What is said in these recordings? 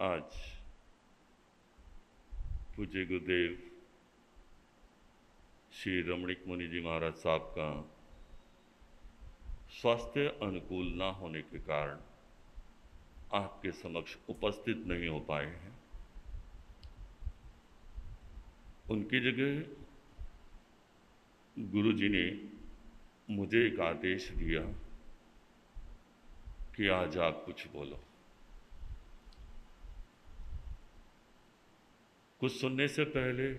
आज पूज्य गुरुदेव श्री रमणिक मुनि जी महाराज साहब का स्वास्थ्य अनुकूल ना होने के कारण आपके समक्ष उपस्थित नहीं हो पाए हैं। उनकी जगह गुरु जी ने मुझे एक आदेश दिया कि आज आप कुछ बोलो। कुछ सुनने से पहले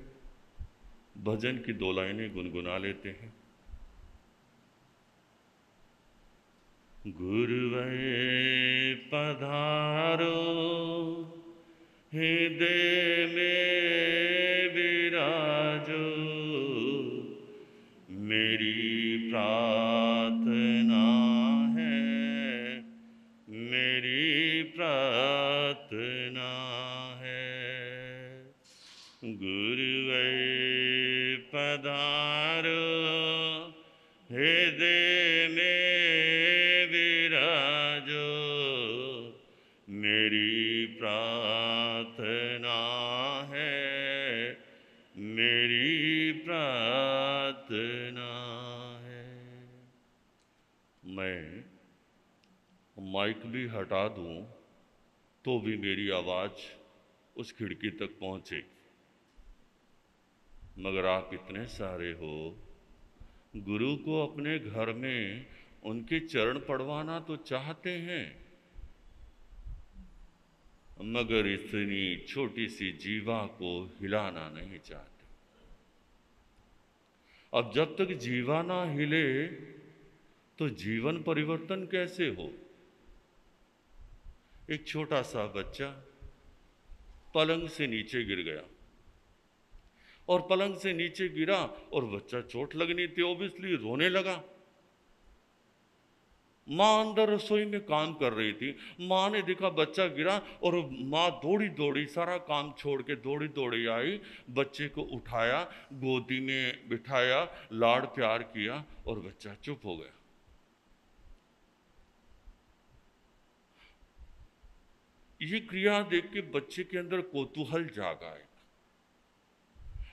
भजन की दो लाइनें गुनगुना लेते हैं। गुरुवे पधारो, हृदय में विराजो, मेरी प्रार्थना में विराजो, मेरी प्रार्थना है, मेरी प्रार्थना है। मैं माइक भी हटा दूँ तो भी मेरी आवाज़ उस खिड़की तक पहुंचेगी मगर आप इतने सारे हो गुरु को अपने घर में उनके चरण पड़वाना तो चाहते हैं। मगर इतनी छोटी सी जीवा को हिलाना नहीं चाहते। अब जब तक जीवा ना हिले तो जीवन परिवर्तन कैसे हो? एक छोटा सा बच्चा पलंग से नीचे गिर गया। और पलंग से नीचे गिरा और बच्चा चोट लगनी थी ओबियसली रोने लगा। माँ अंदर रसोई में काम कर रही थी। माँ ने देखा बच्चा गिरा और माँ दौड़ी दौड़ी सारा काम छोड़ के दौड़ी दौड़ी आई। बच्चे को उठाया, गोदी में बिठाया, लाड़ प्यार किया और बच्चा चुप हो गया। ये क्रिया देख के बच्चे के अंदर कोतूहल जागा है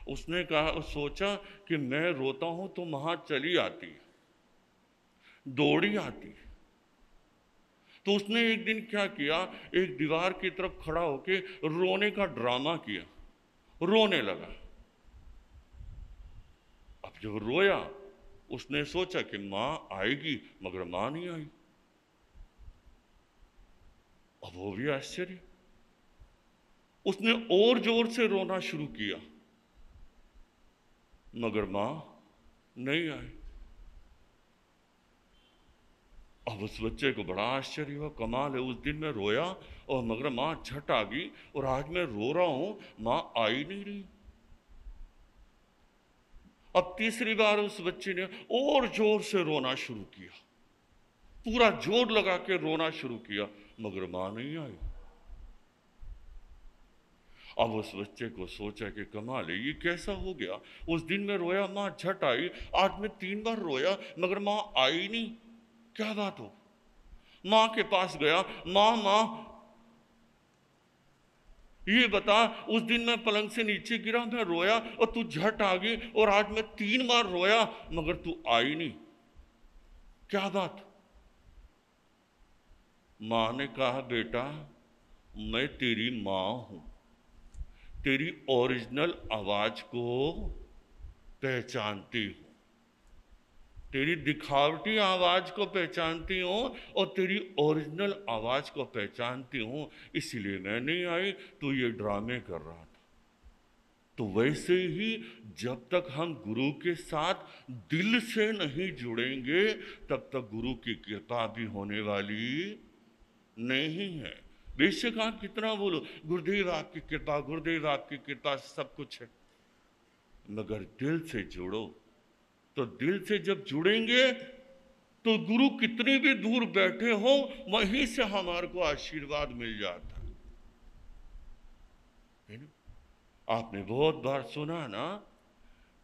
उसने कहा, सोचा कि मैं रोता हूँ तो वहाँ चली आती है, दौड़ी आती है। तो उसने एक दिन क्या किया, एक दीवार की तरफ़ खड़ा होके रोने का ड्रामा किया, रोने लगा। अब जब रोया, उसने सोचा कि माँ आएगी, मगर माँ नहीं आई। अब वो भी आश्चर्य। उसने और ज़ोर से रोना शुरू किया। मगर माँ नहीं आई। अब उस बच्चे को बड़ा आश्चर्य हुआ। कमाल है, उस दिन मैं रोया और मगर माँ झट आ गई और आज मैं रो रहा हूँ, माँ आई नहीं रही। अब तीसरी बार उस बच्चे ने और ज़ोर से रोना शुरू किया, पूरा ज़ोर लगा के रोना शुरू किया, मगर माँ नहीं आई। अब उस बच्चे को सोचा कि कमाल है, ये कैसा हो गया? उस दिन में रोया, माँ झट आई, आज मैं तीन बार रोया, मगर माँ आई नहीं। क्या बात हो? माँ के पास गया, माँ माँ। ये बता, उस दिन मैं पलंग से नीचे गिरा, मैं रोया और तू झट आ गई और आज मैं तीन बार रोया, मगर तू आई नहीं। क्या बात? माँ ने कहा, बेटा, मैं तेरी माँ हूँ। तेरी ओरिजिनल आवाज़ को पहचानती हूँ। तेरी दिखावटी आवाज़ को पहचानती हूँ और तेरी ओरिजिनल आवाज़ को पहचानती हूँ। इसलिए मैं नहीं आई तो ये ड्रामे कर रहा था। तो वैसे ही जब तक हम गुरु के साथ दिल से नहीं जुड़ेंगे, तब तक गुरु की कृपा भी होने वाली नहीं है। आप कितना बोलो, गुरुदेव आपकी कृपा, गुरुदेव की कृपा, सब कुछ है। मगर दिल से जुड़ो तो दिल से जब जुड़ेंगे तो गुरु कितने भी दूर बैठे हो, वहीं से हमारे को आशीर्वाद मिल जाता। है ना? आपने बहुत बार सुना ना,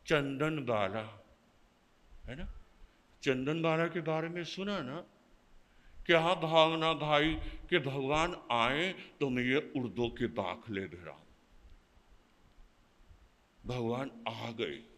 चंदन बाला। है ना? चंदन बाला के बारे में सुना ना क्या भावना भाई कि भगवान आए तो मैं ये उर्दू के दाखले दे रहा? हूँ भगवान आ गए।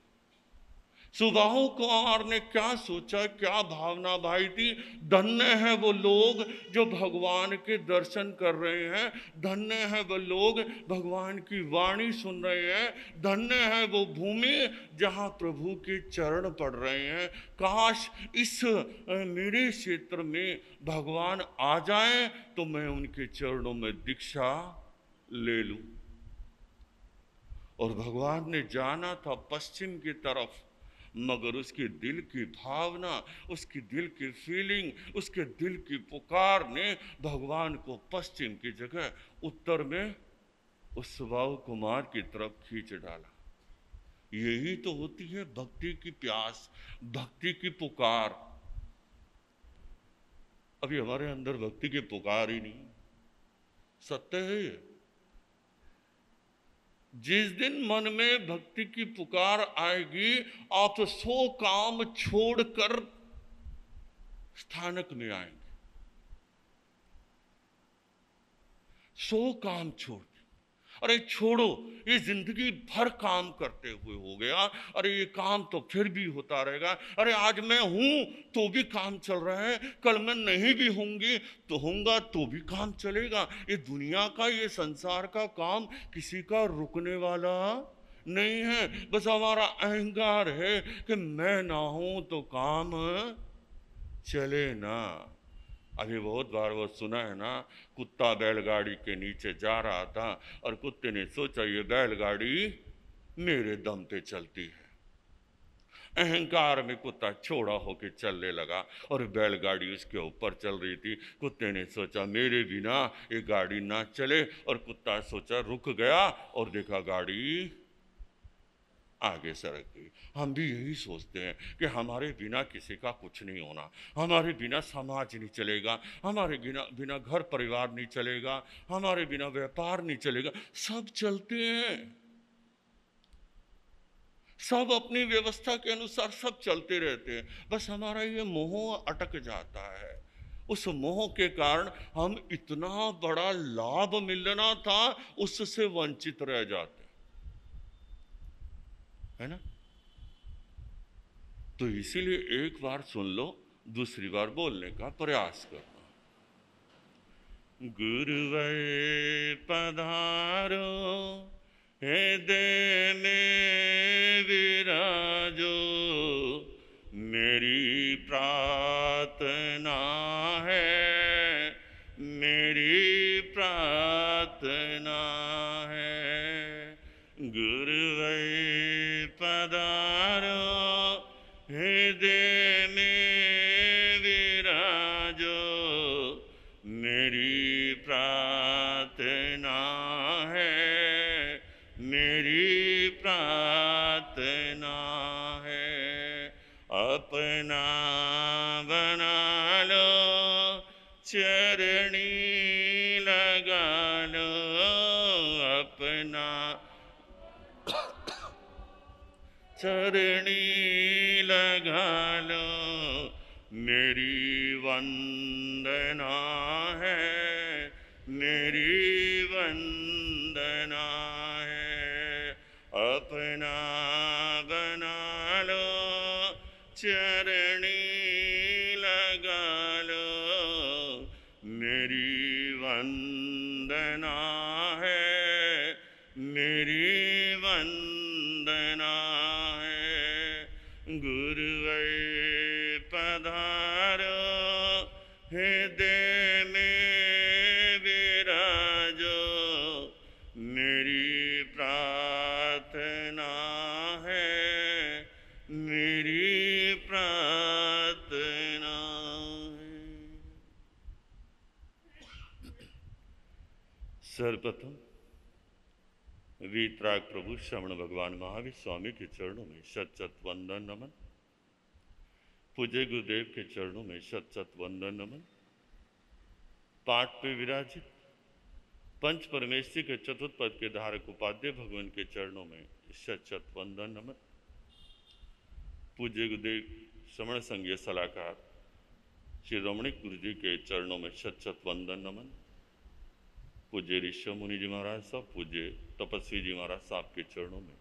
सुबाहु कुमार ने क्या सोचा, क्या भावना भाई थी? धन्य है वो लोग जो भगवान के दर्शन कर रहे हैं। धन्य है वो लोग भगवान की वाणी सुन रहे हैं। धन्य है वो भूमि जहाँ प्रभु के चरण पड़ रहे हैं। काश इस मेरे क्षेत्र में भगवान आ जाए तो मैं उनके चरणों में दीक्षा ले लूँ। और भगवान ने जाना था पश्चिम की तरफ़। मगर उसके दिल की भावना, उसकी दिल की फीलिंग उसके दिल की पुकार ने भगवान को पश्चिम की जगह उत्तर में उस स्वभाव कुमार की तरफ़ खींच डाला। यही तो होती है भक्ति की प्यास, भक्ति की पुकार। अभी हमारे अंदर भक्ति की पुकार ही नहीं, सत्य है ये। जिस दिन मन में भक्ति की पुकार आएगी, आप सो काम छोड़कर स्थानक में आएँगे। सो काम छोड़ अरे छोड़ो, ये ज़िंदगी भर काम करते हुए हो गया, अरे ये काम तो फिर भी होता रहेगा, अरे आज मैं हूँ तो भी काम चल रहा है, कल मैं नहीं भी होंगी तो होऊँगा तो भी काम चलेगा। ये दुनिया का, ये संसार का काम किसी का रुकने वाला नहीं है, बस हमारा अहंकार है कि मैं ना हूँ तो काम चले ना। अभी बहुत बार वो सुना है ना, कुत्ता बैलगाड़ी के नीचे जा रहा था और कुत्ते ने सोचा, ये बैलगाड़ी मेरे दम पे चलती है। अहंकार में कुत्ता छोड़ा होके चलने लगा और बैलगाड़ी उसके ऊपर चल रही थी। कुत्ते ने सोचा, मेरे बिना ये गाड़ी ना चले। और कुत्ता सोचा, रुक गया और देखा गाड़ी आगे सड़क गई हम भी यही सोचते हैं कि हमारे बिना किसी का कुछ नहीं होना। हमारे बिना समाज नहीं चलेगा, हमारे बिना बिना घर परिवार नहीं चलेगा, हमारे बिना व्यापार नहीं चलेगा। सब चलते हैं। सब अपनी व्यवस्था के अनुसार सब चलते रहते हैं। बस हमारा ये मोह अटक जाता है। उस मोह के कारण हम इतना बड़ा लाभ मिलना था, उससे वंचित रह जाते है ना? तो इसीलिए एक बार सुन लो, दूसरी बार बोलने का प्रयास करना गुरुवर पधारो, हे देने विराजो, मेरी प्रार्थना है। हृदय में मेरी सर्वप्रथम वीतराग प्रभु श्रवण भगवान महावीर स्वामी के चरणों में शत शत वंदन नमन पूज्य गुरुदेव के चरणों में शत शत वंदन नमन पाठ पे विराजित पंच परमेश्वरी के चतुर्थ पद के धारक उपाध्याय भगवान के चरणों में शत शत वंदन नमन पूज्य गुरुदेव श्रवण संघीय सलाहकार, श्री रमणिक गुरु जी के चरणों में शत शत वंदन नमन पूज्य ऋषभ मुनि जी महाराज साहब पूज्य तपस्वी जी महाराज साहब के चरणों में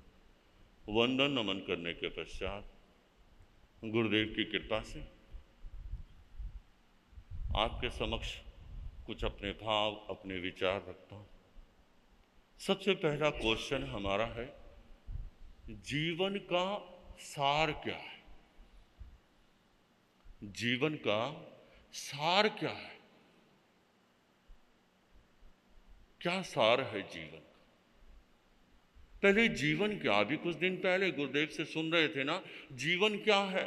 वंदन नमन करने के पश्चात गुरुदेव की कृपा से आपके समक्ष कुछ अपने भाव, अपने विचार रखता हूँ। सबसे पहला क्वेश्चन हमारा है, जीवन का सार क्या है? जीवन का सार क्या है? क्या सार है जीवन? पहले जीवन क्या अभी कुछ दिन पहले गुरुदेव से सुन रहे थे ना, जीवन क्या है?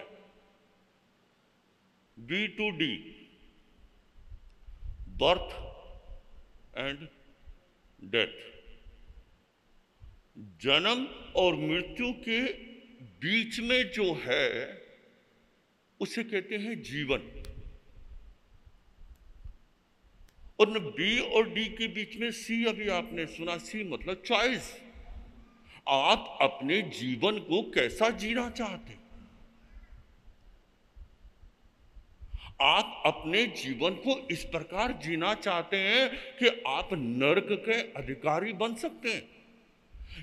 B to D birth and death जन्म और मृत्यु के बीच में जो है, उसे कहते हैं जीवन। और बी और डी के बीच में सी अभी आपने सुना, सी मतलब चॉइस आप अपने जीवन को कैसा जीना चाहते? आप अपने जीवन को इस प्रकार जीना चाहते हैं कि आप नरक के अधिकारी बन सकते हैं.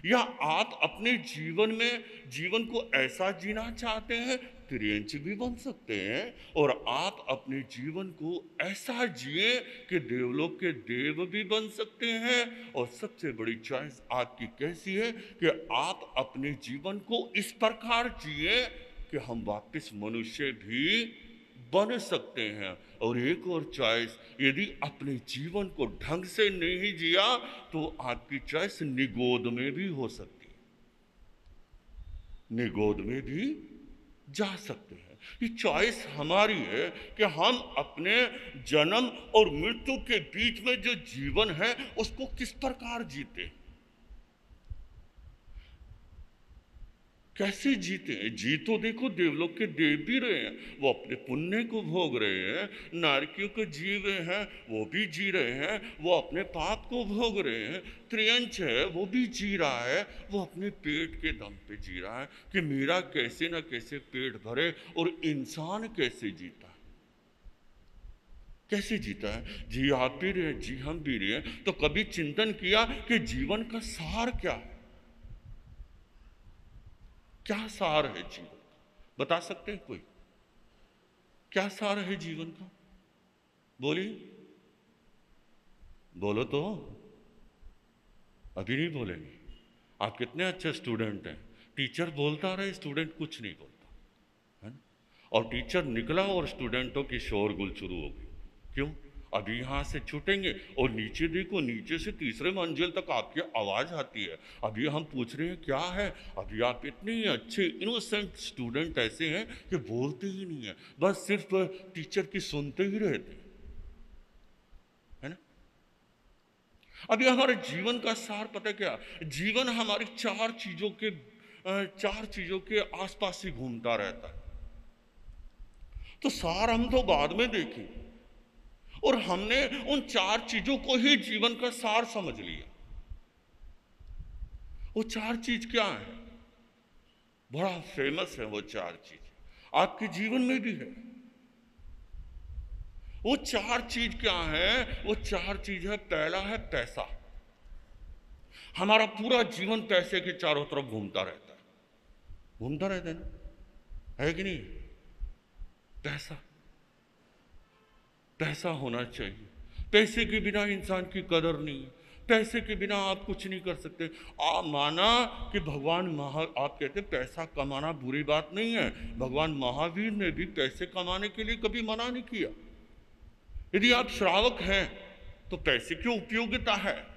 या आप अपने जीवन में, जीवन को ऐसा जीना चाहते हैं त्रियंच भी बन सकते हैं और आप अपने जीवन को ऐसा जिए कि देवलोक के देव भी बन सकते हैं। और सबसे बड़ी चॉइस आपकी कैसी है कि आप अपने जीवन को इस प्रकार जिए कि हम वापस मनुष्य भी बन सकते हैं। और एक और चॉइस यदि अपने जीवन को ढंग से नहीं जिया तो आपकी चॉइस निगोद में भी हो सकती है। निगोद में भी जा सकते हैं। ये चॉइस हमारी है कि हम अपने जन्म और मृत्यु के बीच में जो जीवन है, उसको किस प्रकार जीते हैं। कैसे जीते हैं? जी तो देखो, देवलोक के देव भी रहे हैं। वो अपने पुण्य को भोग रहे हैं, नारकियों के जीव हैं, वो भी जी रहे हैं, वो अपने पाप को भोग रहे हैं। त्रियंश है, वो भी जी रहा है, वो अपने पेट के दम पे जी रहा है कि मेरा कैसे ना कैसे पेट भरे और इंसान कैसे जीता है। कैसे जीता है? जी आप भी रहे, जी हम भी रहे तो कभी चिंतन किया कि जीवन का सार क्या है? क्या सार है जीवन? बता सकते हैं कोई? क्या सार है जीवन का? बोलिए। बोलो तो। अभी नहीं बोलेंगे। आप कितने अच्छे स्टूडेंट हैं। टीचर बोलता रहे स्टूडेंट कुछ नहीं बोलता। है और टीचर निकला और स्टूडेंटों की शोरगुल शुरू हो गई। क्यों? अभी यहाँ से छूटेंगे और नीचे देखो, नीचे से तीसरे मंजिल तक आपकी आवाज़ आती है। अभी हम पूछ रहे हैं, क्या है? अभी आप इतने अच्छे इनोसेंट स्टूडेंट ऐसे हैं कि बोलते ही नहीं है। बस सिर्फ़ टीचर की सुनते ही रहते है। ना? अभी हमारे जीवन का सार पता क्या? जीवन हमारी चार चीज़ों के चार चीज़ों के आसपास ही घूमता रहता है। तो सार हम तो बाद में देखें। और हमने उन चार चीज़ों को ही जीवन का सार समझ लिया। वो चार चीज़ क्या है? बड़ा फ़ेमस है वो चार चीज़। आपके जीवन में भी है। वो चार चीज़ क्या है? वो चार चीज़ है पहला है पैसा हमारा पूरा जीवन पैसे के चारों तरफ़ घूमता रहता है। घूमता रहता है ना? है कि नहीं? पैसा पैसा होना चाहिए। पैसे के बिना इंसान की कदर नहीं है। पैसे के बिना आप कुछ नहीं कर सकते। आ माना कि भगवान महा, आप कहते पैसा कमाना बुरी बात नहीं है। भगवान महावीर ने भी पैसे कमाने के लिए कभी मना नहीं किया। यदि आप श्रावक हैं तो पैसे की उपयोगिता है।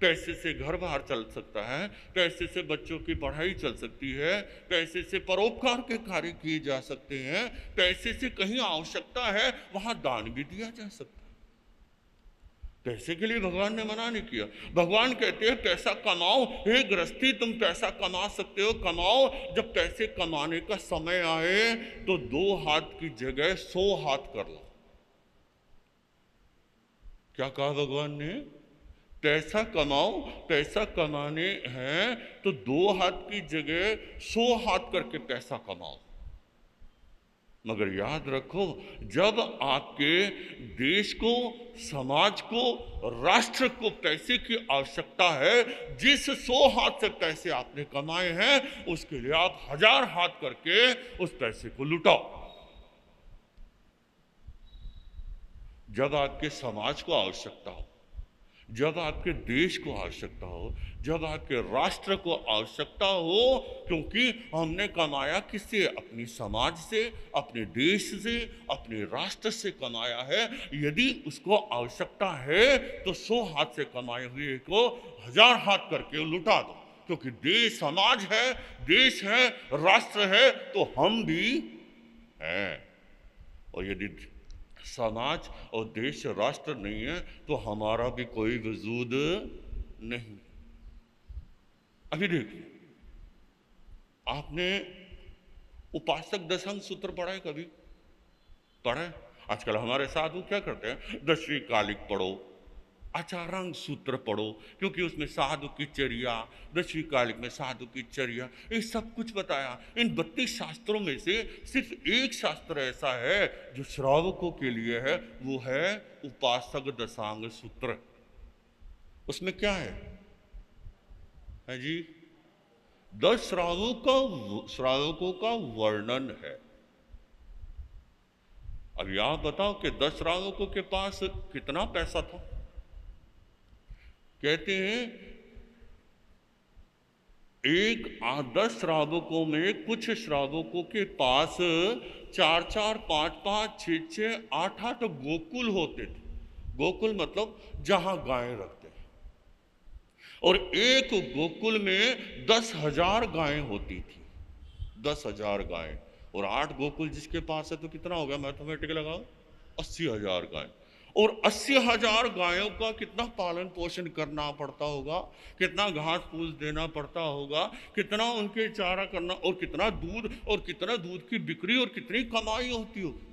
पैसे से घर बाहर चल सकता है पैसे से बच्चों की पढ़ाई चल सकती है पैसे से परोपकार के कार्य किए जा सकते हैं पैसे से कहीं आवश्यकता है, वहाँ दान भी दिया जा सकता है। पैसे के लिए भगवान ने मना नहीं किया? भगवान कहते हैं, पैसा कमाओ, हे गृहस्थी, तुम पैसा कमा सकते हो, कमाओ। जब पैसे कमाने का समय आए तो दो हाथ की जगह सौ हाथ कर लो। क्या कहा भगवान ने? पैसा कमाओ, पैसा कमाने हैं तो दो हाथ की जगह सौ हाथ करके पैसा कमाओ। मगर याद रखो, जब आपके देश को, समाज को, राष्ट्र को पैसे की आवश्यकता है, जिस सौ हाथ से पैसे आपने कमाए हैं, उसके लिए आप हज़ार हाथ करके उस पैसे को लुटाओ। जब आपके समाज को आवश्यकता हो जब आपके देश को आवश्यकता हो, जब आपके राष्ट्र को आवश्यकता हो, क्योंकि हमने कमाया किससे? अपनी समाज से, अपने देश से, अपने राष्ट्र से कमाया है। यदि उसको आवश्यकता है तो सौ हाथ से कमाए हुए को हज़ार हाथ करके लुटा दो। क्योंकि देश समाज है, देश है, राष्ट्र है तो हम भी हैं। और यदि समाज और देश राष्ट्र नहीं है तो हमारा भी कोई वजूद नहीं। अभी देखिए, आपने उपासक दशंग सूत्र पढ़ा है कभी? पढ़ा है? आजकल हमारे साधु क्या करते हैं? दसवीं कालिक पढ़ो। आचारांग सूत्र पढ़ो, क्योंकि उसमें साधु की चर्या दसवीं कालिक में साधु की चर्या ये सब कुछ बताया। इन बत्तीस शास्त्रों में से सिर्फ़ एक शास्त्र ऐसा है, जो श्रावकों के लिए है, वो है उपासक दशांग सूत्र। उसमें क्या है? है जी? दस श्रावों का श्रावकों का वर्णन है। अब यहाँ बताओ कि दस श्रावकों के पास कितना पैसा था? कहते हैं, एक दस श्रावकों में कुछ श्रावकों के पास चार चार पाँच पाँच छ छ आठ आठ गोकुल होते थे। गोकुल मतलब जहाँ गायें रखते हैं। और एक गोकुल में दस हज़ार गायें होती थी। दस हज़ार गायें। और आठ गोकुल जिसके पास है तो कितना हो गया? मैथमेटिक लगाओ अस्सी हज़ार गायें। और अस्सी हज़ार गायों का कितना पालन पोषण करना पड़ता होगा? कितना घास फूस देना पड़ता होगा? कितना उनके चारा करना और कितना दूध और कितना दूध की बिक्री और कितनी कमाई होती होगी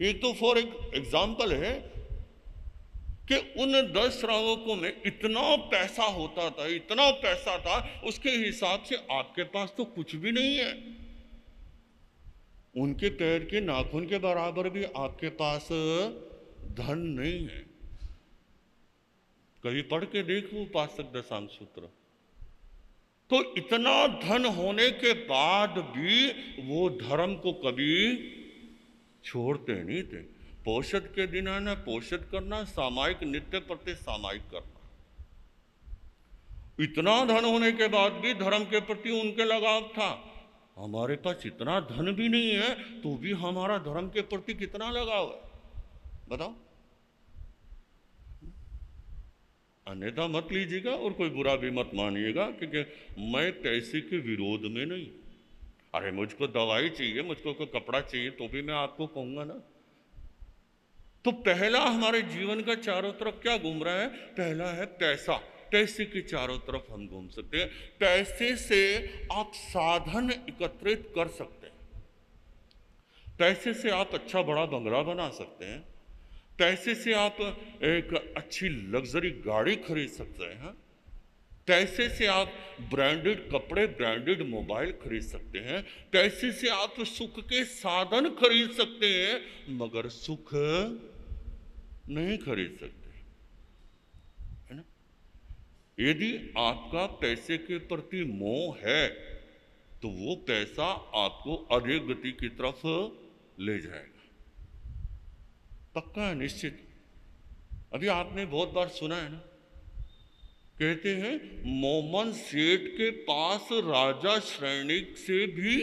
एक तो फॉर एग्ज़ाम्पल है कि उन दस श्रावकों में इतना पैसा होता था, इतना पैसा था, उसके हिसाब से आपके पास तो कुछ भी नहीं है। उनके पैर के नाखून के बराबर भी आपके पास धन नहीं है। कभी पढ़ के देख देखो उपासक दशांग सूत्र। तो इतना धन होने के बाद भी वो धर्म को कभी छोड़ते नहीं थे। पोषद के दिन आना पोषद करना, सामायिक नित्य प्रति सामायिक करना। इतना धन होने के बाद भी धर्म के प्रति उनके लगाव था। हमारे पास इतना धन भी नहीं है तो भी हमारा धर्म के प्रति कितना लगाव है? बताओ। अन्यथा मत लीजिएगा और कोई बुरा भी मत मानिएगा, क्योंकि मैं पैसे के विरोध में नहीं। अरे, मुझको दवाई चाहिए, मुझको कोई कपड़ा चाहिए तो भी मैं आपको कहूँगा ना। तो पहला हमारे जीवन का चारों तरफ़ क्या घूम रहा है? पहला है पैसा पैसे के चारों तरफ़ हम घूम सकते हैं। पैसे से आप साधन एकत्रित कर सकते हैं। पैसे से आप अच्छा बड़ा बंगला बना सकते हैं। पैसे से आप एक अच्छी लग्जरी गाड़ी खरीद सकते हैं। पैसे से आप ब्रांडेड कपड़े, ब्रांडेड मोबाइल खरीद सकते हैं। पैसे से आप सुख के साधन खरीद सकते हैं, मगर सुख नहीं खरीद सकते। है ना? यदि आपका पैसे के प्रति मोह है तो वो पैसा आपको अधिक गति की तरफ़ ले जाएगा। पक्का है, निश्चित। अभी आपने बहुत बार सुना है ना? कहते हैं, मोमन सेठ के पास राजा श्रेणी से भी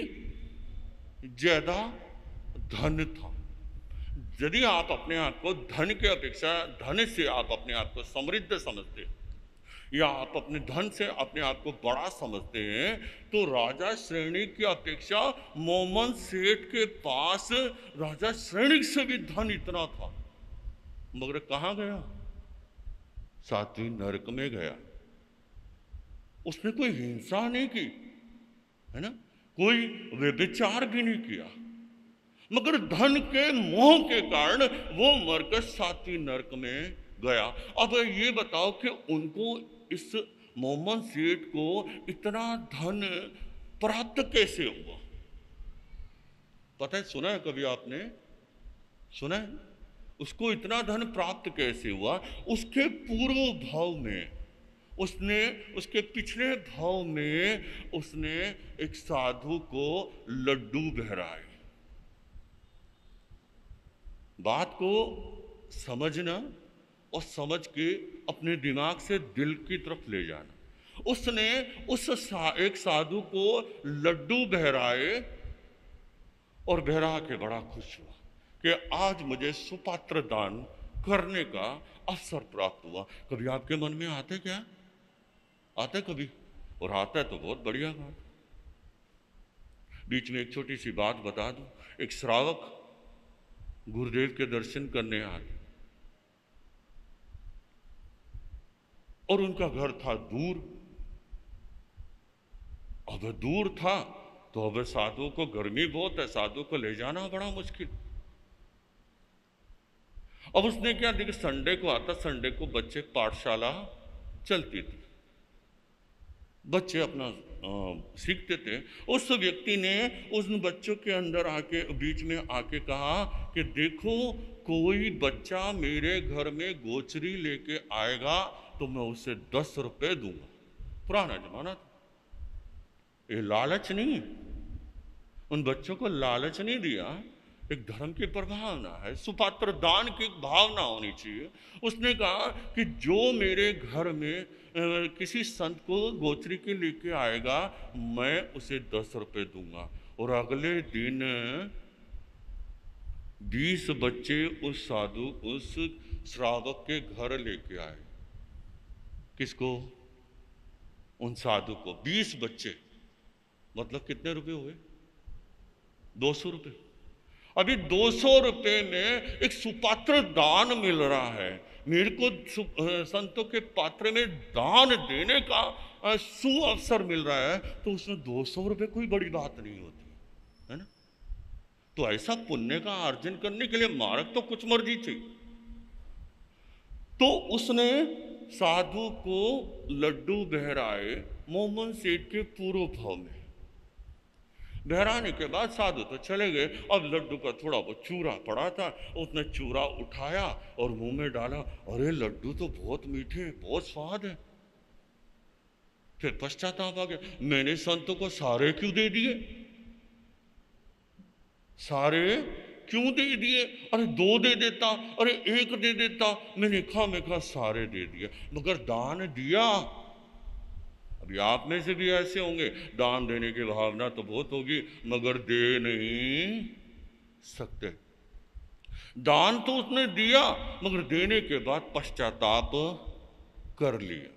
ज़्यादा धन था। यदि आप अपने आप को धन के अपेक्षा, धन से आप अपने आप को समृद्ध समझते या आप अपने धन से अपने आप को बड़ा समझते हैं तो राजा श्रेणी की अपेक्षा मोमन सेठ के पास राजा श्रेणी से भी धन इतना था। मगर कहा गया? सातवीं नरक में गया। उसने कोई हिंसा नहीं की, है ना? कोई व्यभिचार भी नहीं किया। मगर धन के मोह के कारण वो मरकर सातवीं नरक में गया। अब ये बताओ कि उनको इस मोहम्मद सेठ को इतना धन प्राप्त कैसे हुआ? पता है, सुना है कभी आपने? सुना है? उसको इतना धन प्राप्त कैसे हुआ? उसके पूर्व भाव में, उसने, उसके पिछले भाव में उसने एक साधु को लड्डू बहराए। बात को समझना और समझ के अपने दिमाग से दिल की तरफ़ ले जाना। उसने उस सा, एक साधु को लड्डू बहराए और बहरा के बड़ा खुश हुआ कि आज मुझे सुपात्र दान करने का अवसर प्राप्त हुआ। कभी आपके मन में आते क्या? आते कभी? और आता है तो बहुत बढ़िया बात। बीच में एक छोटी सी बात बता दूँ। एक श्रावक गुरुदेव के दर्शन करने आए और उनका घर था दूर। अब दूर था तो अब साधु को गर्मी बहुत है, साधु को ले जाना बड़ा मुश्किल। अब उसने क्या देखा, संडे को आता, संडे को बच्चे पाठशाला चलती थी। बच्चे अपना सीखते थे। उस व्यक्ति ने उस बच्चों के अंदर आके, बीच में आके कहा कि, देखो, कोई बच्चा मेरे घर में गोचरी लेके आएगा तो मैं उसे दस रुपए दूँगा। पुराना जमाना था। ये लालच नहीं उन बच्चों को लालच नहीं दिया। एक धर्म की प्रभावना है। सुपात्र दान की भावना होनी चाहिए। उसने कहा कि जो मेरे घर में किसी संत को गोचरी के लेके आएगा, मैं उसे दस रुपए दूँगा। और अगले दिन, बीस बच्चे उस साधु, उस श्रावक के घर लेके आए। किसको? उन साधु को। बीस बच्चे। मतलब कितने रुपए हुए? दो सौ रुपये अभी दो सौ रुपये में एक सुपात्र दान मिल रहा है। मेरे को संतों के पात्र में दान देने का सु अवसर मिल रहा है तो उसमें दो सौ रुपये कोई बड़ी बात नहीं होती, है ना? तो ऐसा पुण्य का अर्जन करने के लिए मार्ग तो कुछ मर्ज़ी चाहिए। तो उसने साधु को लड्डू बहराए मोहम्मद सेठ के पूर्व भाव में। बहराने के बाद साधु तो चले गए। अब लड्डू का थोड़ा बहुत चूरा पड़ा था। उसने चूरा उठाया और मुँह में डाला। अरे, लड्डू तो बहुत मीठे बहुत स्वाद है। फिर पश्चाताप आ गया। मैंने संतों को सारे क्यों दे दिए? सारे क्यों दे दिए? अरे दो दे देता, अरे एक दे देता। मैंने खा मैं खा सारे दे दिए। मगर दान दिया। अभी आप में से भी ऐसे होंगे। दान देने की भावना तो बहुत होगी, मगर दे नहीं सकते। दान तो उसने दिया, मगर देने के बाद पश्चाताप कर लिया।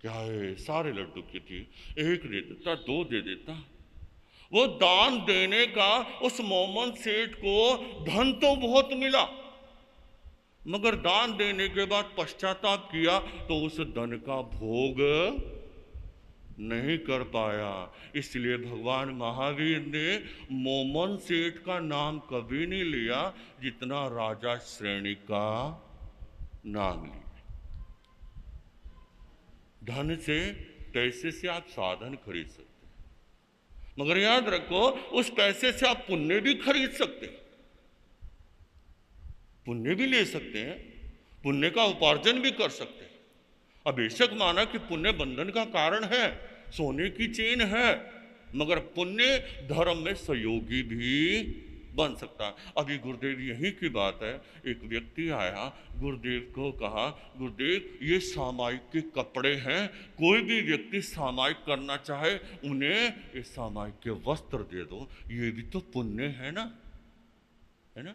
क्या है सारे लड्डू की थी? एक दे देता, दो दे देता। वो दान देने का उस मोमन सेठ को धन तो बहुत मिला। मगर दान देने के बाद पश्चाताप किया तो उस धन का भोग नहीं कर पाया। इसलिए भगवान महावीर ने मोमन सेठ का नाम कभी नहीं लिया, जितना राजा श्रेणी का नाम लिया। धन से कैसे से आप साधन खरीद सकते मगर याद रखो, उस पैसे से आप पुण्य भी खरीद सकते हैं। पुण्य भी ले सकते हैं, पुण्य का उपार्जन भी कर सकते हैं। अब बेशक माना कि पुण्य बंधन का कारण है, सोने की चेन है, मगर पुण्य धर्म में सहयोगी भी बन सकता है। अभी गुरुदेव, यही की बात है, एक व्यक्ति आया, गुरुदेव को कहा, गुरुदेव, ये सामायिक के कपड़े हैं, कोई भी व्यक्ति सामायिक करना चाहे, उन्हें ये सामायिक के वस्त्र दे दो। ये भी तो पुण्य है ना? है ना?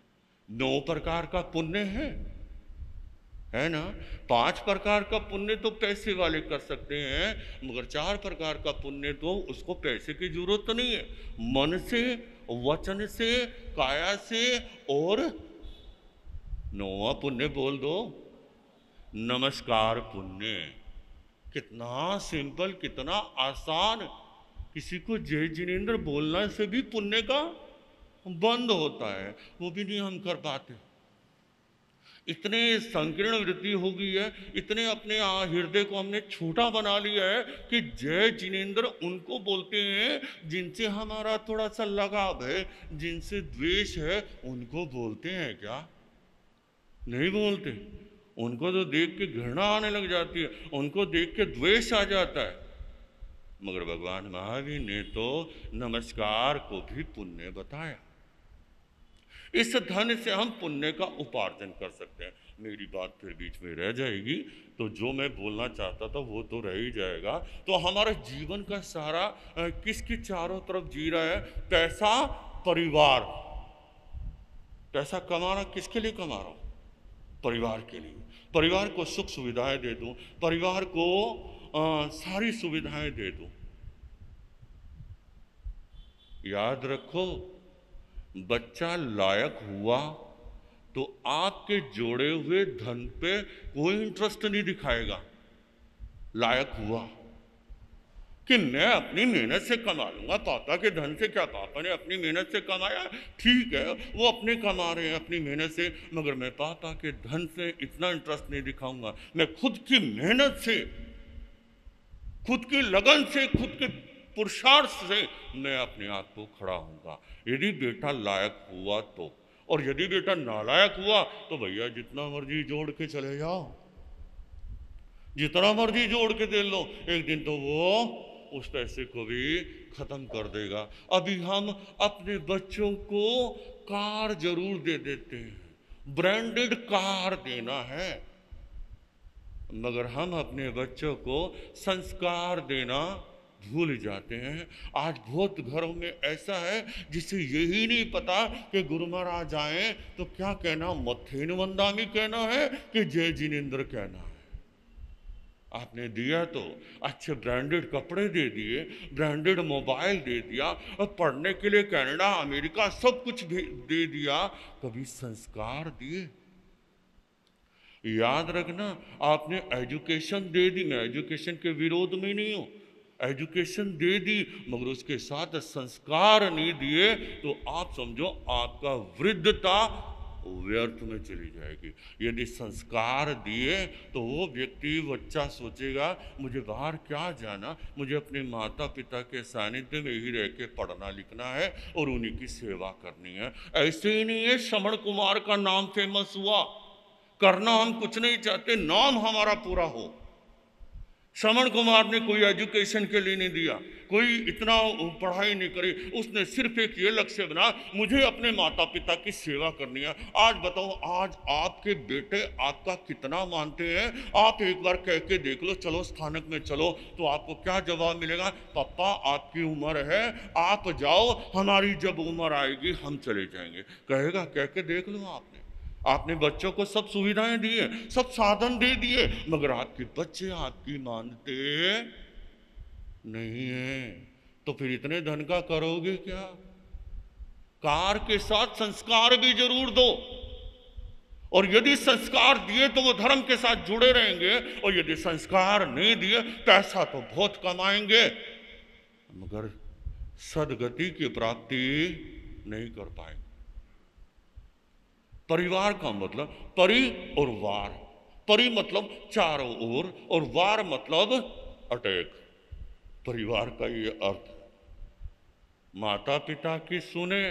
नौ प्रकार का पुण्य है। है ना? पाँच प्रकार का पुण्य तो पैसे वाले कर सकते हैं, मगर चार प्रकार का पुण्य तो उसको पैसे की ज़रूरत तो नहीं है। मन से, वचन से, काया से और नौवा पुण्य बोल दो। नमस्कार पुण्य। कितना सिंपल, कितना आसान। किसी को जय जिनेन्द्र बोलना से भी पुण्य का बंद होता है, वो भी नहीं हम कर पाते। इतने संकीर्ण वृद्धि हो गई है, इतने अपने हृदय को हमने छोटा बना लिया है कि जय जिनेन्द्र उनको बोलते हैं, जिनसे हमारा थोड़ा सा लगाव है, जिनसे द्वेष है, उनको बोलते हैं क्या? नहीं बोलते। उनको तो देख के घृणा आने लग जाती है, उनको देख के द्वेष आ जाता है। मगर भगवान महावीर ने तो नमस्कार को भी पुण्य बताया। इस धन से हम पुण्य का उपार्जन कर सकते हैं। मेरी बात फिर बीच में रह जाएगी। तो जो मैं बोलना चाहता था वो तो रह ही जाएगा। तो हमारा जीवन का सारा किसके चारों तरफ़ जी रहा है? पैसा परिवार। पैसा कमाना किसके लिए कमा रहा परिवार के लिए। परिवार को सुख सुविधाएँ दे दूँ। परिवार को आ, सारी सुविधाएँ दे दूँ। याद रखो बच्चा लायक हुआ तो आपके जोड़े हुए धन पे कोई इंटरेस्ट नहीं दिखाएगा। लायक हुआ। कि मैं अपनी मेहनत से कमा लूँगा, ताता के धन से क्या? पापा ने अपनी मेहनत से कमाया? ठीक है, वो अपने कमा रहे हैं अपनी मेहनत से, मगर मैं ताता के धन से इतना इंटरेस्ट नहीं दिखाऊँगा। मैं खुद की मेहनत से, खुद की लगन से, खुद के पुरुषार्थ से मैं अपने आप को खड़ा हूँगा यदि बेटा लायक हुआ तो और यदि बेटा नालायक हुआ तो भैया जितना मर्ज़ी जोड़ के चले जाओ। जितना मर्ज़ी जोड़ के दे लो, एक दिन तो वो उस पैसे को भी खत्म कर देगा। अभी हम अपने बच्चों को कार ज़रूर दे देते हैं। ब्रांडेड कार देना है, मगर हम अपने बच्चों को संस्कार देना भूल जाते हैं। आज बहुत घरों में ऐसा है, जिसे यही नहीं पता कि गुरु महाराज आए तो क्या कहना, मथेन वंदामी कहना है कि जय जिनेन्द्र कहना है? आपने दिया तो अच्छे ब्रांडेड कपड़े दे दिए, ब्रांडेड मोबाइल दे दिया, और पढ़ने के लिए कनाडा, अमेरिका सब कुछ दे दिया, कभी संस्कार दिए? याद रखना, आपने एजुकेशन दे दी, मैं एजुकेशन के विरोध में नहीं हूँ। एजुकेशन दे दी, मगर उसके साथ संस्कार नहीं दिए तो आप समझो आपका वृद्धता व्यर्थ में चली जाएगी। यदि संस्कार दिए तो वो व्यक्ति बच्चा सोचेगा, मुझे बाहर क्या जाना? मुझे अपने माता पिता के सानिध्य में ही रह के पढ़ना लिखना है और उन्हीं की सेवा करनी है। ऐसे ही नहीं है श्रवण कुमार का नाम फ़ेमस हुआ। करना हम कुछ नहीं चाहते, नाम हमारा पूरा हो। श्रवण कुमार ने कोई एजुकेशन के लिए नहीं दिया, कोई इतना पढ़ाई नहीं करी। उसने सिर्फ़ एक ये लक्ष्य बना, मुझे अपने माता पिता की सेवा करनी है। आज बताओ, आज आपके बेटे आपका कितना मानते हैं? आप एक बार कह के देख लो, चलो स्थानक में चलो तो आपको क्या जवाब मिलेगा? पापा, आपकी उम्र है, आप जाओ, हमारी जब उम्र आएगी, हम चले जाएँगे। कहेगा, कह के देख लो आपने। आपने बच्चों को सब सुविधाएँ दी है, सब साधन दे दिए, मगर आपके बच्चे, आपकी मानते नहीं है। तो फिर इतने धन का करोगे क्या? कार के साथ संस्कार भी ज़रूर दो। और यदि संस्कार दिए तो वो धर्म के साथ जुड़े रहेंगे, और यदि संस्कार नहीं दिए, पैसा तो बहुत कमाएँगे। मगर सदगति की प्राप्ति नहीं कर पाएँगे। परिवार का मतलब परि और वार। परि मतलब चारों ओर और वार मतलब अटैक। परिवार का ये अर्थ माता पिता की सुने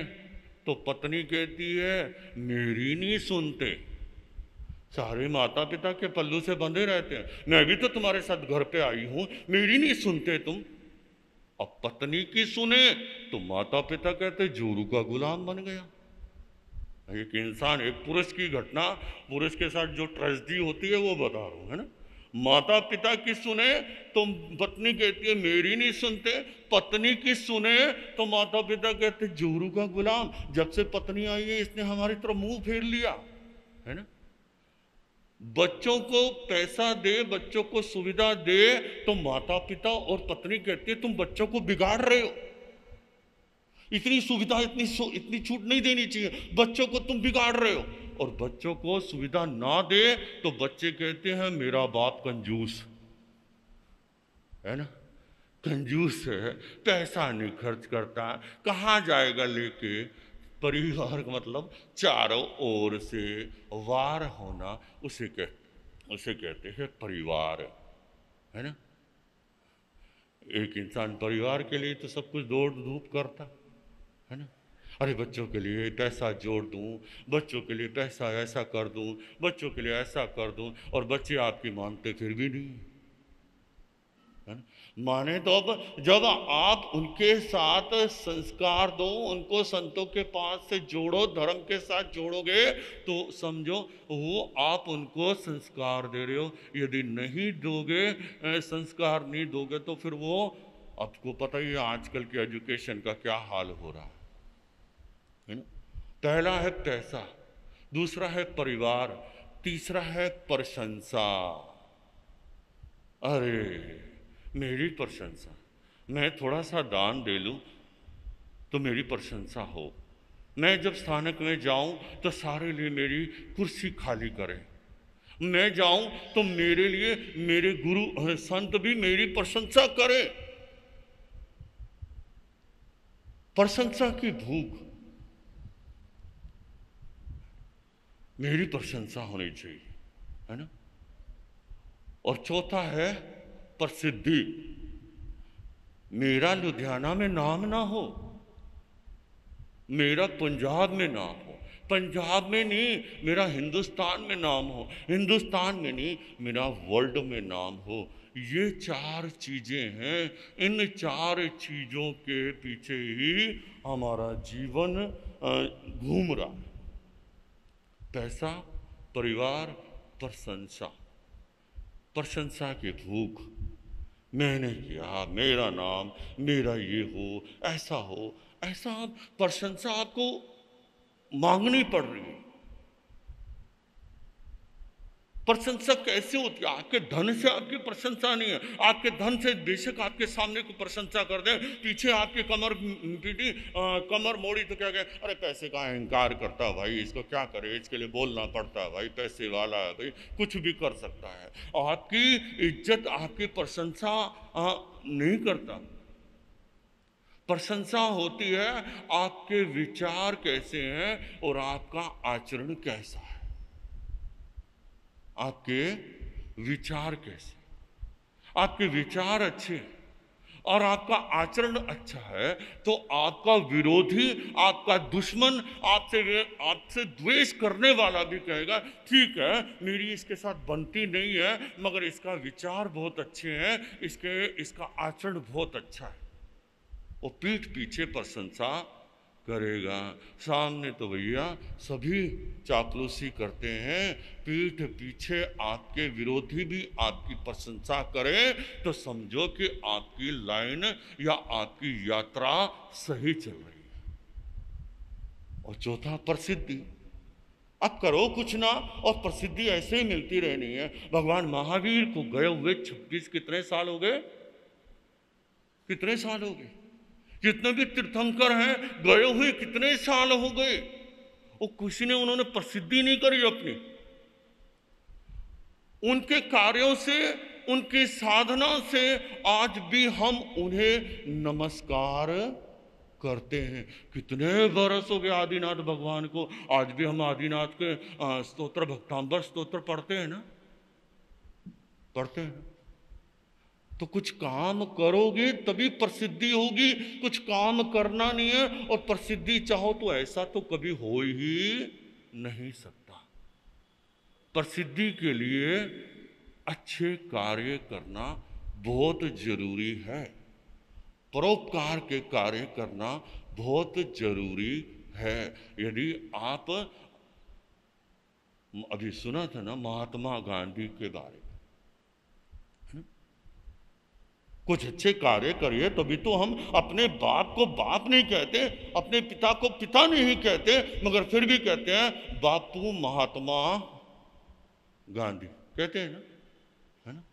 तो पत्नी कहती है, मेरी नहीं सुनते। सारे माता पिता के पल्लू से बंधे रहते हैं। मैं भी तो तुम्हारे साथ घर पे आई हूँ, मेरी नहीं सुनते तुम। अब पत्नी की सुने तो माता पिता कहते, जोरू का गुलाम बन गया। एक इंसान एक पुरुष की घटना, पुरुष के साथ जो ट्रेजिडी होती है वो बता रहा हूँ, है ना? माता पिता की सुने तो पत्नी कहती है, मेरी नहीं सुनते। पत्नी की सुने तो माता पिता कहते जोरू का गुलाम, जब से पत्नी आई है, इसने हमारी तरफ़ मुँह फेर लिया। है ना? बच्चों को पैसा दे, बच्चों को सुविधा दे तो माता पिता और पत्नी कहती है, तुम बच्चों को बिगाड़ रहे हो। इतनी सुविधा, इतनी इतनी छूट नहीं देनी चाहिए। बच्चों को तुम बिगाड़ रहे हो। और बच्चों को सुविधा ना दे तो बच्चे कहते हैं, मेरा बाप कंजूस है ना? कंजूस है, पैसा नहीं खर्च करता, कहाँ जाएगा लेके? परिवार का मतलब चारों ओर से वार होना, उसे कह, उसे कहते हैं परिवार। है ना? एक इंसान परिवार के लिए तो सब कुछ दौड़ धूप करता। है ना? अरे बच्चों के लिए पैसा जोड़ दूँ, बच्चों के लिए पैसा ऐसा कर दूँ, बच्चों के लिए ऐसा कर दूँ, और बच्चे आपकी मानते फिर भी नहीं। है ना? माने तो अब जब आप उनके साथ संस्कार दो, उनको संतों के पास से जोड़ो, धर्म के साथ जोड़ोगे तो समझो वो आप उनको संस्कार दे रहे हो। यदि नहीं दोगे संस्कार नहीं दोगे तो फिर वो, आपको पता ही है आजकल के एजुकेशन का क्या हाल हो रहा है। ना? पहला है पैसा दूसरा है परिवार, तीसरा है प्रशंसा। अरे, मेरी प्रशंसा। मैं थोड़ा सा दान दे लूँ तो मेरी प्रशंसा हो। मैं जब स्थानक में जाऊँ तो सारे लिए मेरी कुर्सी खाली करें। मैं जाऊँ तो मेरे लिए मेरे गुरु संत भी मेरी प्रशंसा करें। प्रशंसा की भूख मेरी प्रशंसा होनी चाहिए, है ना? और चौथा है प्रसिद्धि। मेरा लुधियाना में नाम ना हो, मेरा पंजाब में नाम हो, पंजाब में नहीं, मेरा हिंदुस्तान में नाम हो, हिंदुस्तान में नहीं, मेरा वर्ल्ड में नाम हो। ये चार चीज़ें हैं, इन चार चीज़ों के पीछे ही हमारा जीवन घूम रहा है। पैसा, परिवार, प्रशंसा। प्रशंसा की भूख मैंने किया, मेरा नाम, मेरा ये हो, ऐसा हो, ऐसा आप प्रशंसा आपको मांगनी पड़ रही है। प्रशंसा कैसे होती है, आपके धन से आपकी प्रशंसा नहीं है, आपके धन से बेशक आपके सामने को प्रशंसा कर दे, पीछे आपके कमर पीटी कमर मोड़ी तो क्या कहे, अरे पैसे का अहंकार करता भाई, इसको क्या करे, इसके लिए बोलना पड़ता है भाई, पैसे वाला है भाई, कुछ भी कर सकता है। आपकी इज़्ज़त, आपकी प्रशंसा नहीं करता। प्रशंसा होती है, आपके विचार कैसे हैं और आपका आचरण कैसा है। आपके विचार कैसे आपके विचार अच्छे हैं और आपका आचरण अच्छा है तो आपका विरोधी, आपका दुश्मन आपसे आपसे द्वेष करने वाला भी कहेगा, ठीक है, मेरी इसके साथ बनती नहीं है, मगर इसका विचार बहुत अच्छे हैं, इसके, इसका आचरण बहुत अच्छा है। वो पीठ पीछे प्रशंसा करेगा। सामने तो भैया सभी चापलूसी करते हैं, पीठ पीछे आपके विरोधी भी आपकी प्रशंसा करें तो समझो कि आपकी लाइन या आपकी यात्रा सही चल रही है। और चौथा प्रसिद्धि, अब करो कुछ ना, और प्रसिद्धि ऐसे ही मिलती रहनी है। भगवान महावीर को गए हुए छब्बीस कितने साल हो गए? कितने साल हो गए? जितने भी तीर्थंकर हैं, गए हुए कितने साल हो गए। वो किसी ने उन्होंने प्रसिद्धि नहीं करी अपनी। उनके कार्यों से, उनकी साधना से आज भी हम उन्हें नमस्कार करते हैं। कितने बरस हो गए आदिनाथ भगवान को। आज भी हम आदिनाथ के स्तोत्र, भक्तांबर स्तोत्र पढ़ते हैं ना? पढ़ते हैं। तो कुछ काम करोगे तभी प्रसिद्धि होगी, कुछ काम करना नहीं है और प्रसिद्धि चाहो तो ऐसा तो कभी हो ही नहीं सकता। प्रसिद्धि के लिए अच्छे कार्य करना बहुत ज़रूरी है। परोपकार के कार्य करना बहुत ज़रूरी है। यदि आप, अभी सुना था ना महात्मा गांधी के बारे में कुछ अच्छे कार्य करिए, तभी तो हम अपने बाप को बाप नहीं कहते, अपने पिता को पिता नहीं कहते, मगर फिर भी कहते हैं, बापू महात्मा गांधी। कहते हैं ना? है ना?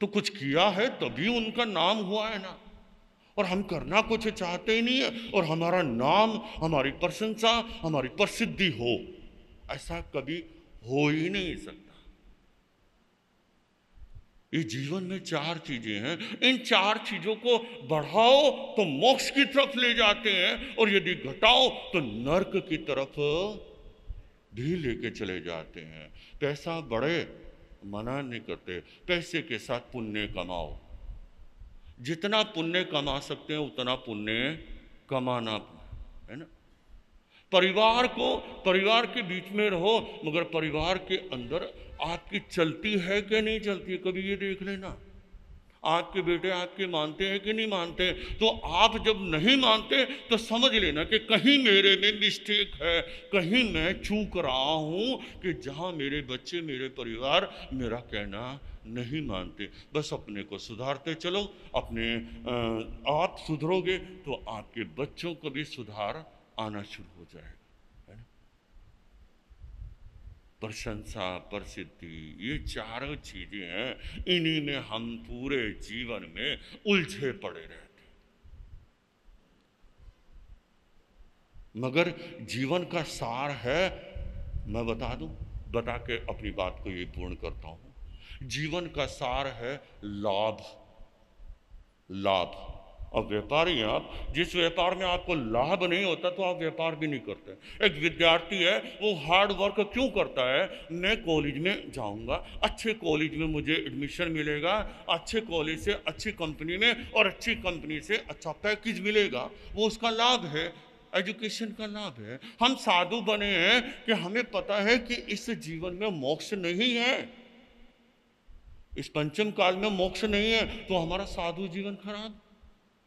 तो कुछ किया है, तभी उनका नाम हुआ है ना। और हम करना कुछ चाहते ही नहीं है, और हमारा नाम, हमारी प्रशंसा, हमारी प्रसिद्धि हो, ऐसा कभी हो ही नहीं सकता। ये जीवन में चार चीज़ें हैं। इन चार चीज़ों को बढ़ाओ तो मोक्ष की तरफ़ ले जाते हैं और यदि घटाओ तो नर्क की तरफ़ भी लेके चले जाते हैं। पैसा बढ़े मना नहीं करते। पैसे के साथ पुण्य कमाओ। जितना पुण्य कमा सकते हैं, उतना पुण्य कमाना है ना? परिवार को, परिवार के बीच में रहो, मगर परिवार के अंदर आपकी चलती है कि नहीं चलती कभी ये देख लेना। आपके बेटे आपके मानते हैं कि नहीं मानते तो आप जब नहीं मानते तो समझ लेना कि कहीं मेरे में मिस्टेक है। कहीं मैं चूक रहा हूँ कि जहाँ मेरे बच्चे, मेरे परिवार मेरा कहना नहीं मानते। बस अपने को सुधारते चलो, अपने आप सुधरोगे तो आपके बच्चों को भी सुधार आना शुरू हो जाएगा है? ना प्रशंसा, प्रसिद्धि, ये चारों चीज़ें हैं, इन्हीं में हम पूरे जीवन में उलझे पड़े रहते मगर जीवन का सार है, मैं बता दूँ, बता के अपनी बात को ये पूर्ण करता हूँ। जीवन का सार है लाभ लाभ। और व्यापारी आप जिस व्यापार में आपको लाभ नहीं होता तो आप व्यापार भी नहीं करते। एक विद्यार्थी है, वो हार्ड वर्क क्यों करता है? मैं कॉलेज में जाऊँगा, अच्छे कॉलेज में मुझे एडमिशन मिलेगा, अच्छे कॉलेज से अच्छी कंपनी में और अच्छी कंपनी से अच्छा पैकेज मिलेगा। वो उसका लाभ है एजुकेशन का लाभ है। हम साधु बने हैं कि हमें पता है कि इस जीवन में मोक्ष नहीं है। इस पंचम काल में मोक्ष नहीं है तो हमारा साधु जीवन खराब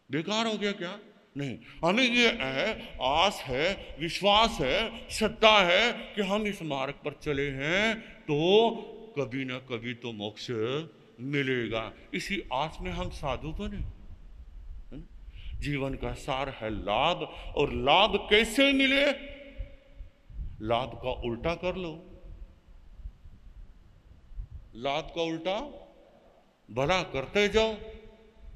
बेकार हो गया क्या? नहीं। हमें ये है, आस है, विश्वास है, श्रद्धा है कि हम इस मार्ग पर चले हैं तो कभी ना कभी तो मोक्ष मिलेगा। इसी आस में हम साधु बने। जीवन का सार है लाभ, और लाभ कैसे मिले? लाभ का उल्टा कर लो। लाभ का उल्टा भला करते जाओ।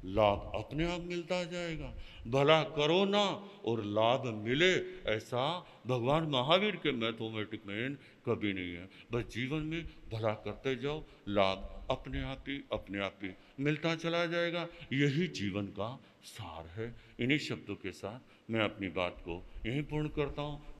लाभ अपने आप मिलता जाएगा। भला करो ना और लाभ मिले ऐसा भगवान महावीर के मैथोमेटिक में कभी नहीं है। बस जीवन में भला करते जाओ लाभ अपने आप ही, अपने आप ही मिलता चला जाएगा। यही जीवन का सार है। इन्हीं शब्दों के साथ मैं अपनी बात को यहीं पूर्ण करता हूँ।